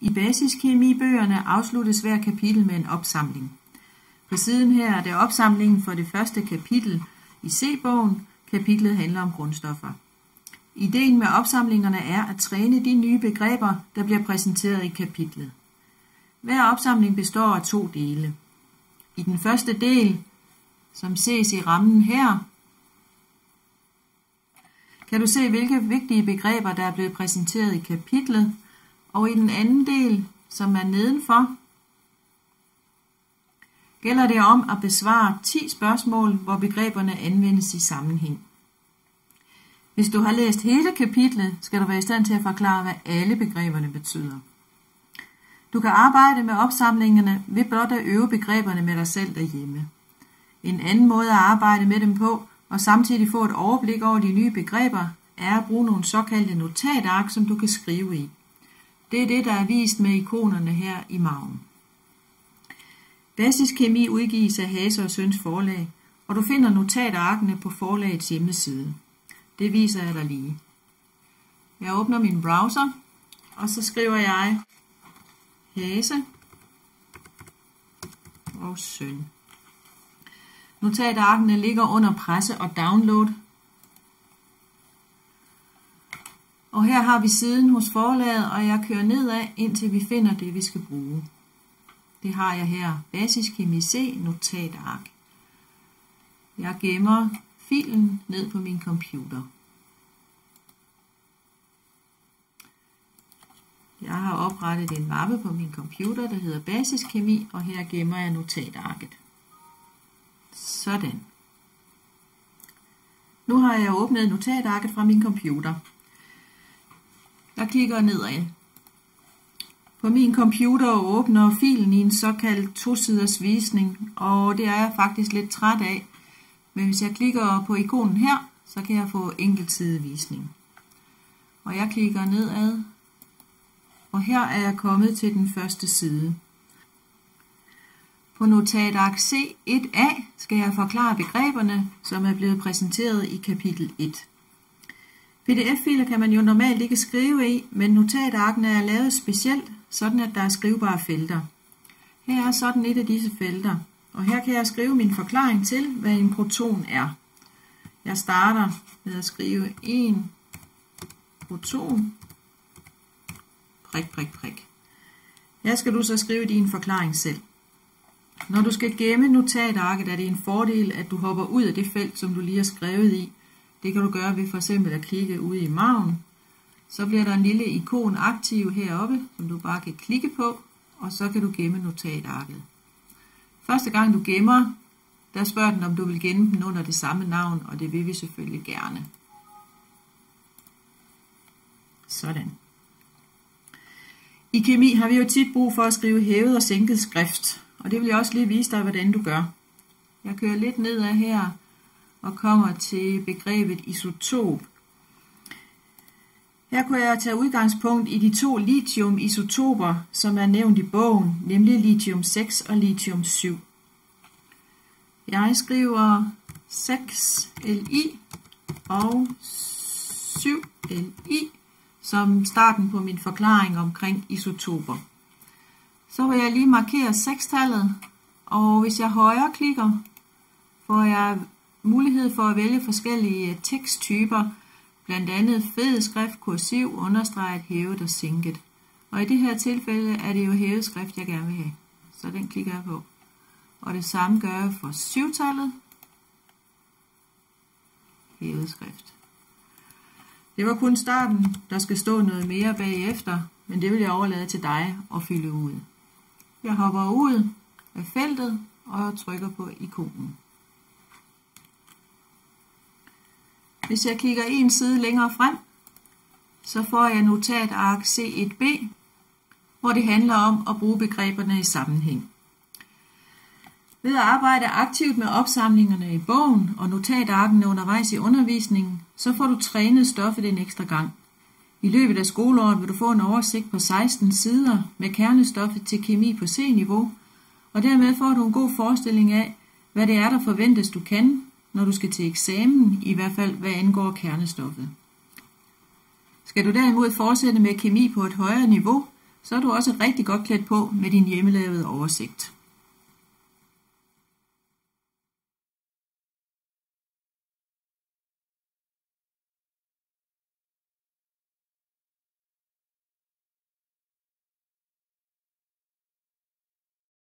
I basiskemibøgerne afsluttes hver kapitel med en opsamling. På siden her er det opsamlingen for det første kapitel i C-bogen. Kapitlet handler om grundstoffer. Ideen med opsamlingerne er at træne de nye begreber, der bliver præsenteret i kapitlet. Hver opsamling består af to dele. I den første del, som ses i rammen her, kan du se, hvilke vigtige begreber, der er blevet præsenteret i kapitlet, og i den anden del, som er nedenfor, gælder det om at besvare 10 spørgsmål, hvor begreberne anvendes i sammenhæng. Hvis du har læst hele kapitlet, skal du være i stand til at forklare, hvad alle begreberne betyder. Du kan arbejde med opsamlingerne ved blot at øve begreberne med dig selv derhjemme. En anden måde at arbejde med dem på, og samtidig få et overblik over de nye begreber, er at bruge nogle såkaldte notatark, som du kan skrive i. Det er det, der er vist med ikonerne her i maven. Basisk kemi udgives af Hase og Søns forlag, og du finder notatarkene på forlagets hjemmeside. Det viser jeg dig lige. Jeg åbner min browser, og så skriver jeg Hase og Søn. Notatarkene ligger under presse og download. Og her har vi siden hos forlaget, og jeg kører nedad, indtil vi finder det, vi skal bruge. Det har jeg her. Basiskemi C notatark. Jeg gemmer filen ned på min computer. Jeg har oprettet en mappe på min computer, der hedder basiskemi, og her gemmer jeg notatarket. Sådan. Nu har jeg åbnet notatarket fra min computer. Jeg klikker nedad. På min computer åbner filen i en såkaldt tosiders visning, og det er jeg faktisk lidt træt af. Men hvis jeg klikker på ikonen her, så kan jeg få enkeltsidevisning. Og jeg klikker nedad, og her er jeg kommet til den første side. På notatark C1a skal jeg forklare begreberne, som er blevet præsenteret i kapitel 1. PDF-filer kan man jo normalt ikke skrive i, men notatarkene er lavet specielt, sådan at der er skrivbare felter. Her er sådan et af disse felter, og her kan jeg skrive min forklaring til, hvad en proton er. Jeg starter med at skrive en proton, prik, prik, prik. Her skal du så skrive din forklaring selv. Når du skal gemme notatarket, er det en fordel, at du hopper ud af det felt, som du lige har skrevet i. Det kan du gøre ved for eksempel at klikke ude i maven. Så bliver der en lille ikon aktiv heroppe, som du bare kan klikke på, og så kan du gemme notatarket. Første gang du gemmer, der spørger den, om du vil gemme den under det samme navn, og det vil vi selvfølgelig gerne. Sådan. I kemi har vi jo tit brug for at skrive hævet og sænket skrift, og det vil jeg også lige vise dig, hvordan du gør. Jeg kører lidt nedad her og kommer til begrebet isotop. Her kunne jeg tage udgangspunkt i de to lithium-isotoper, som er nævnt i bogen, nemlig lithium-6 og lithium-7. Jeg skriver 6Li og 7Li som starten på min forklaring omkring isotoper. Så vil jeg lige markere 6-tallet, og hvis jeg højre klikker, får jeg mulighed for at vælge forskellige teksttyper, blandt andet fed skrift, kursiv, understreget, hævet og sænket. Og i det her tilfælde er det jo hævet skrift, jeg gerne vil have. Så den klikker jeg på. Og det samme gør jeg for syvtallet. Hævet skrift. Det var kun starten. Der skal stå noget mere bagefter, men det vil jeg overlade til dig at fylde ud. Jeg hopper ud af feltet og trykker på ikonen. Hvis jeg kigger en side længere frem, så får jeg notatark C1b, hvor det handler om at bruge begreberne i sammenhæng. Ved at arbejde aktivt med opsamlingerne i bogen og notatarkene undervejs i undervisningen, så får du trænet stoffet en ekstra gang. I løbet af skoleåret vil du få en oversigt på 16 sider med kernestoffet til kemi på C-niveau, og dermed får du en god forestilling af, hvad det er, der forventes du kan, når du skal til eksamen, i hvert fald hvad angår kernestoffet. Skal du derimod fortsætte med kemi på et højere niveau, så er du også rigtig godt klædt på med din hjemmelavede oversigt.